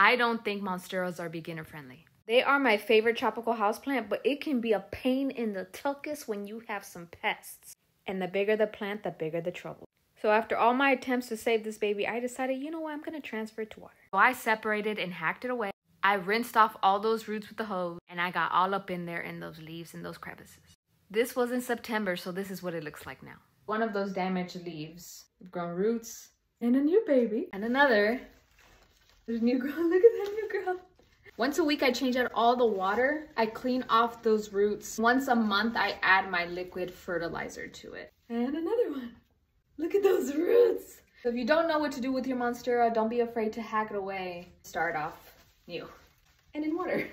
I don't think Monsteras are beginner friendly. They are my favorite tropical houseplant, but it can be a pain in the tuckus when you have some pests. And the bigger the plant, the bigger the trouble. So after all my attempts to save this baby, I decided, you know what, I'm gonna transfer it to water. So I separated and hacked it away. I rinsed off all those roots with the hose and I got all up in there in those leaves and those crevices. This was in September, so this is what it looks like now. One of those damaged leaves. Grown roots and a new baby. And another. There's a new girl. Look at that new girl. Once a week, I change out all the water. I clean off those roots. Once a month, I add my liquid fertilizer to it. And another one. Look at those roots. So if you don't know what to do with your Monstera, don't be afraid to hack it away. Start off new and in water.